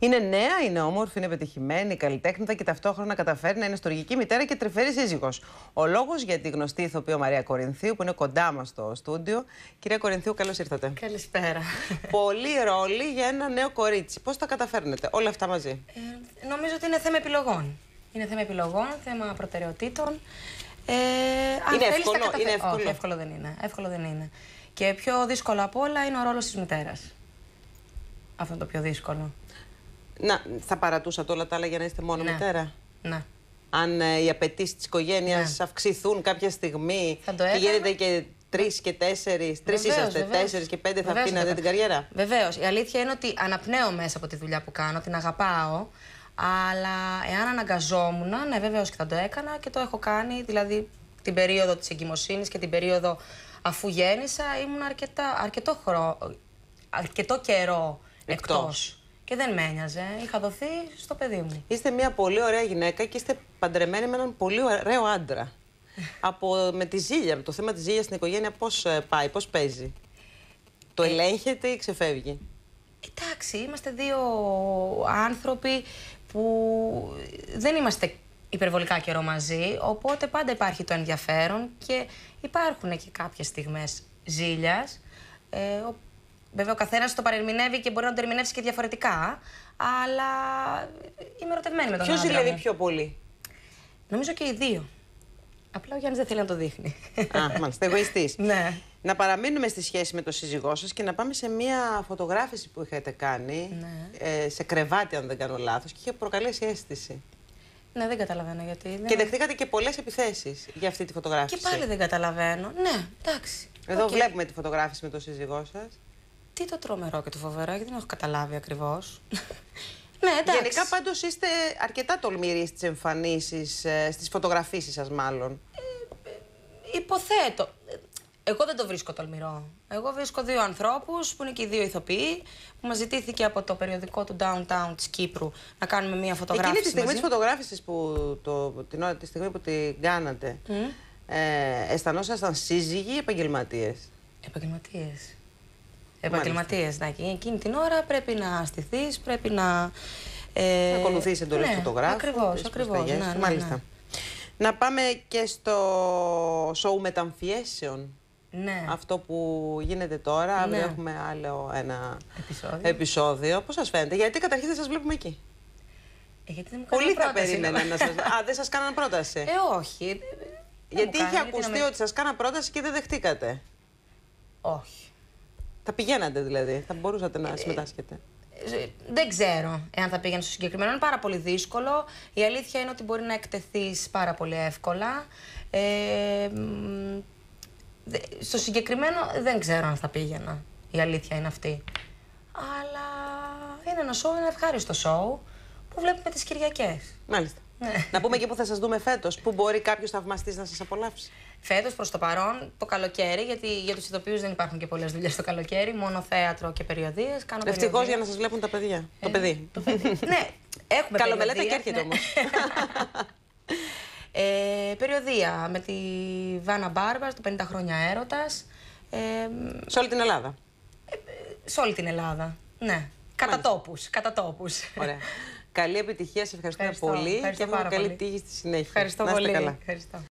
Είναι νέα, είναι όμορφη, είναι πετυχημένη, καλλιτέχνητα και ταυτόχρονα καταφέρει να είναι στοργική μητέρα και τρυφερής σύζυγος. Ο λόγος για τη γνωστή ηθοποιό Μαρία Κορινθίου, που είναι κοντά μας στο στούντιο. Κυρία Κορινθίου, καλώς ήρθατε. Καλησπέρα. Πολλοί ρόλοι για ένα νέο κορίτσι. Πώς τα καταφέρνετε, όλα αυτά μαζί; Ε, νομίζω ότι είναι θέμα επιλογών. Είναι θέμα επιλογών, θέμα προτεραιοτήτων. Ε, αν Είναι θέλεις, εύκολο, τα καταφε- είναι εύκολο. Όχι, εύκολο δεν είναι. Εύκολο δεν είναι. Και πιο δύσκολο απ' όλα είναι ο ρόλος της μητέρας. Αυτό είναι το πιο δύσκολο. Να, θα παρατούσατε όλα τα άλλα για να είστε μόνο Ναι. μητέρα. Ναι. Αν ε, οι απαιτήσεις της οικογένειας Ναι. αυξηθούν κάποια στιγμή Θα το και έκανα. γίνετε και τρεις και τέσσερις, τρεις Βεβαίως, είσαστε, βεβαίως. τέσσερις και πέντε, θα Βεβαίως αφήνατε θα την το καριέρα. Βεβαίως. Η αλήθεια είναι ότι αναπνέω μέσα από τη δουλειά που κάνω, την αγαπάω. Αλλά εάν αναγκαζόμουν, ναι, βεβαίως και θα το έκανα και το έχω κάνει. Δηλαδή την περίοδο της εγκυμοσύνης και την περίοδο αφού γέννησα, ήμουν αρκετά, αρκετό, χρό, αρκετό καιρό Εκτός. εκτός. Και δεν με ένοιαζε. Είχα δοθεί στο παιδί μου. Είστε μια πολύ ωραία γυναίκα και είστε παντρεμένοι με έναν πολύ ωραίο άντρα. Από, με τη ζήλια, το θέμα της ζήλιας στην οικογένεια πώς ε, πάει, πώς παίζει; Το ελέγχετε ή ξεφεύγει; Εντάξει, είμαστε δύο άνθρωποι που δεν είμαστε υπερβολικά καιρό μαζί, οπότε πάντα υπάρχει το ενδιαφέρον και υπάρχουν και κάποιες στιγμές ζήλιας. Ε, ο, βέβαια ο καθένας το παρερμηνεύει και μπορεί να το ερμηνεύσει και διαφορετικά, αλλά είμαι ερωτευμένη με τον Ποιος άντρα ζηλεύει μου. πιο πολύ; Νομίζω και οι δύο. Απλά ο Γιάννης δεν θέλει να το δείχνει. Α, μάλιστα, εγωιστής. ναι. Να παραμείνουμε στη σχέση με τον σύζυγό σας και να πάμε σε μια φωτογράφηση που είχατε κάνει, Ναι. ε, σε κρεβάτι αν δεν κάνω λάθος, και είχε προκαλέσει αίσθηση. ναι, δεν καταλαβαίνω γιατί. δεν- Και δεχτήκατε και πολλές επιθέσεις για αυτή τη φωτογράφηση. Και πάλι δεν καταλαβαίνω. Ναι, εντάξει. Εδώ ΟΚ. βλέπουμε τη φωτογράφηση με τον σύζυγό σας. Τι το τρομερό και το φοβερό, γιατί δεν έχω καταλάβει ακριβώς. ναι, εντάξει. Γενικά πάντως είστε αρκετά τολμηροί στις εμφανίσεις, ε, στις φωτογραφίσεις σας μάλλον. Υποθέτω. Εγώ δεν το βρίσκω τολμηρό. Εγώ βρίσκω δύο ανθρώπους που είναι και οι δύο ηθοποιοί, που μας ζητήθηκε από το περιοδικό του Downtown της Κύπρου να κάνουμε μία φωτογράφηση. Εκείνη τη στιγμή μαζί. της φωτογράφησης που το, την ώρα, τη στιγμή που την κάνατε, ε, αισθανόσασταν σύζυγοι ή επαγγελματίες; Επαγγελματίες. Επαγγελματίες, ναι. Και εκείνη την ώρα πρέπει να στηθείς, πρέπει να. Ε, Να ακολουθήσει εντολές ναι, τους φωτογράφους. Ακριβώς, τις ακριβώς. προσταγές Ναι, του. ναι, Μάλιστα. ναι. Να πάμε και στο σοου μεταμφιέσεων. ναι. Αυτό που γίνεται τώρα. Αύριο Ναι. έχουμε άλλο ένα Επεισόδιο. επεισόδιο. Πώς σας φαίνεται, γιατί καταρχήν δεν σας βλέπουμε εκεί. Ε, γιατί δεν μου κάνανε Πολύ θα πρόταση, περίμενα ναι. να σας... Α, δεν σας κάναν πρόταση. Ε, όχι. Δεν- δεν γιατί μου είχε κάνει, γιατί ακουστεί να με- ότι σας κάναν πρόταση και δεν δεχτήκατε. Όχι. Θα πηγαίνατε δηλαδή, θα μπορούσατε να συμμετάσχετε. Ε, Δεν ξέρω εάν θα πήγαινε στο συγκεκριμένο. Είναι πάρα πολύ δύσκολο. Η αλήθεια είναι ότι μπορεί να εκτεθείς πάρα πολύ εύκολα. Ε, μ, δε- στο συγκεκριμένο δεν ξέρω αν θα πήγαινα. Η αλήθεια είναι αυτή. Αλλά είναι ένα σοου, ένα ευχάριστο σοου που βλέπουμε τις Κυριακές. Μάλιστα. Ναι. Να πούμε και πού θα σας δούμε φέτος, πού μπορεί κάποιος θαυμαστής να σας απολαύσει. Φέτος προς το παρόν, το καλοκαίρι, γιατί για τους ηθοποιούς δεν υπάρχουν και πολλές δουλειές το καλοκαίρι, μόνο θέατρο και περιοδίες. Κάνω Ευτυχώς περιοδίες. για να σας βλέπουν τα παιδιά. Το παιδί. Το παιδί. ναι, έχουμε Καλομελέτα περιοδία, και έρχεται ναι. όμως. ε, περιοδία με τη Βάνα Μπάρμπαρ, το 50 χρόνια έρωτας, ε, Σε όλη την Ελλάδα. σε όλη την Ελλάδα. Ναι, κατά Μάλιστα. Τόπους, κατά τόπους. Ωραία. Καλή επιτυχία, σε ευχαριστούμε Ευχαριστώ, πολύ ευχαριστώ και εύχομαι πάρα καλή πολύ. τύχη στη συνέχεια. Ευχαριστώ να είστε πολύ. καλά. Ευχαριστώ.